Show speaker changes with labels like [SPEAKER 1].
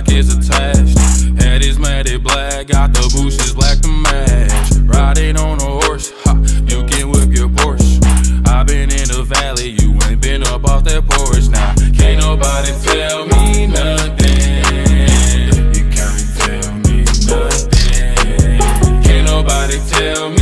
[SPEAKER 1] is attached. Head is matted black, got the bushes black to match. Riding on a horse, ha, you can whip your Porsche. i been in the valley, you ain't been up off that porch now. Can't nobody tell me nothing. You can't tell me nothing. Can't nobody tell me